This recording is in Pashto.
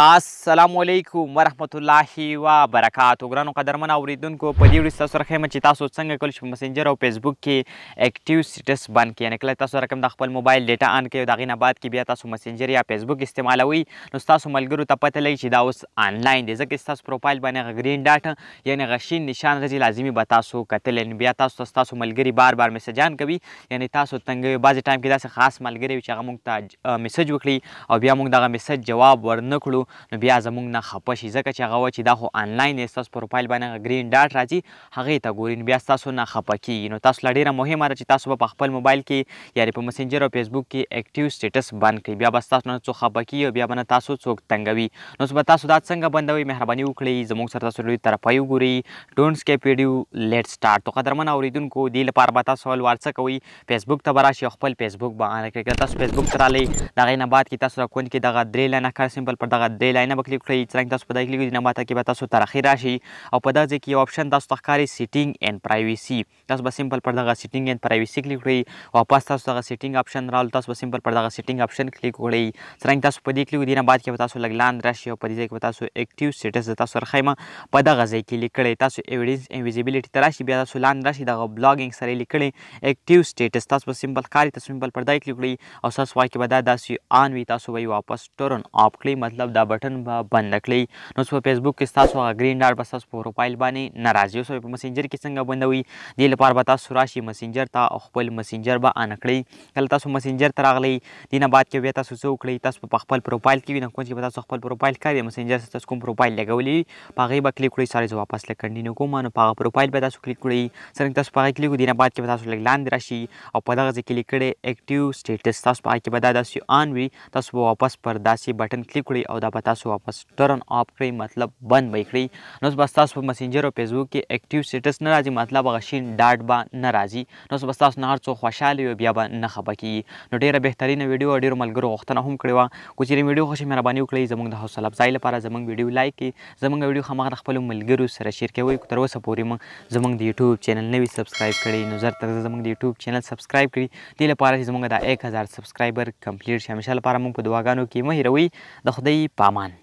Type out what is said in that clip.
السلام علیکم ورحمت الله وبرکاته ګرانو قدرمنو اوریدونکو په دې ویډیو تاسو سره ښیم چې تاسو څنګه کول شئ په مسنجر او فیسبوک کې اکټیو سټیټس بند کړئ یعنې کله تاسو سره کوم د خپل موبایل ډیټا آن کوي د هغې نه بعد کې بیا تاسو مسنجر یا فیسبوک استعمالوي نو ستاسو ملګرو ته پته لګي چې دا اوس آنلاین دی ځکه چې ستاسو پروفایل باندې هغه ګرین ډاټ یعنی غشین نشان غزی لازمی به تاسو کتل یعنی بیا تاسو ته ستاسو ملګری بار بار میسجان کوی یعنی تاسو تنګوی بعضی ټایم کی داسی خاص ملګری وی چی هغه موږ ته میسج وکړی او بیا موږ دغه میسج جواب ورنکړو نو بیا زموږ نه خپه شی ځکه چی هغه وه چی دا خو انلاین دی ستاسو پروفایل باندی هغه ګرین ډاټ راځی هغه ته ګوری نو بیا ستاسو نه خپه کیږی نو تاسو له ډیره مهمه ده چی تاسو به په خپل موبایل کی یعنې په مسنجر او فیسبوک کې اکټیو سټیټس بند کړئ بیا به ستاسو نه څوک خپه کیږي او بیا به نه تاسو څوک تنګوي نو به تاسو دا څنګه بندوي مهرباني وکړئ زموږ سره تاسو لوی طرفای وګورئ ډونټ سکیپ ویډیو لیټ سټارټ تو قدرمن اوریدونکو دې لپاره به تاسو اول وار څه کوئ فیسبوک ته به راشئ خپل فیسبوک به آن کړئ تاسو فیسبوک ته رالی دغه نه بعد کې تاسو را کوند کې دغه درې لاینه کار سمپل پر دغه درې لاینه به کلیک کړئ څنګه تاسو په دغه کلیک نه بعد کې به تاسو تر اخیر راشئ او په دغه ځای کې یو آپشن تاسو ته ښکاري سیټینګ اینډ پرایویسی تاسو به سمپل پر دغه سیټینګ اند پرایویسی کلیک کړئ واپس تاسو دغه سیټینګ آپشن رالو تاسو به سمپل پر دغه سیټینګ آپشن کلیک کړئ څرنګه تاسو په دې کلیک دینه بعد کې به تاسو لګ لاند راشي او په دې ځای کې به تاسو اکټیو سټیټس د تاسو رخیمه په دغه ځای کې لیکړئ تاسو ایویډنس انویزیبیلیټی ته راشي بیا تاسو لاند راشي دغه بلاګینګ سره لیکړئ اکټیو سټیټس تاسو به سمپل کاری تاسو سمپل پر دای کلیک کړئ او تاسو واکه به دا داسې آن وي تاسو به واپس ټرن اپ کړئ مطلب دا بټن به بند کړئ نو په فیسبوک کې تاسو هغه ګرین ډاټ به تاسو په پروفایل باندې نه راځي اوس په مسنجر کې څنګه بندوي دې لپاره به تاسو راشي مسنجر ته او خپل مسنجر به ان کړئ کله تاسو مسنجر ته راغلئ دینه بعد کې بیا تاسو څه وکړئ تاسو په خپل پروفایل کې وینئ کوم چې تاسو خپل پروفایل کړی مسنجر سره تاسو کوم پروفایل لګولې په هغه به کلیک کړئ ساري زه واپس لګ کنټینیو کوم نو په هغه پروفایل به تاسو کلیک کړئ څنګه تاسو په هغه کلیک دینه بعد کې تاسو لګ لاندې راشي او په دغه ځای کې لیکړئ اکټیو سټیټس تاسو په هغه کې به دا داسې آن وي تاسو به واپس پر داسې بټن کلیک کړئ او دا به تاسو واپس ټرن آف کړئ مطلب بند به یې کړئ نو بس تاسو په مسنجر او فیسبوک کې اکټیو سټیټس نه راځي مطلب هغه شین ډاټ به نه راځي نو بس تاسو نه هر څوک خوشاله وي بیا به نه خپه کیږي نو ډیره بهترینه ویډیو ډیرو ملګرو غوښتنه هم کړې وه که چیرې ویډیو خوښه مهرباني وکړئ زموږ د حوصله افزای لپاره زموږ ویډیو لایک کړئ زموږ ویډیو خامخا د خپلو ملګرو سره شیر کوئ که تر اوسه پورې مو زموږ د یوټیوب چینل نه وي سبسکرایب کړی نو زر تر زر زموږ د یوټیوب چینل سبسکرایب کړئ دې لپاره چې زمونږ دا ایک هزار سبسکرایبر کمپلیټ شي همیشه لپاره مونږ په دعاګانو کې مه هیروئ د خدای په امان.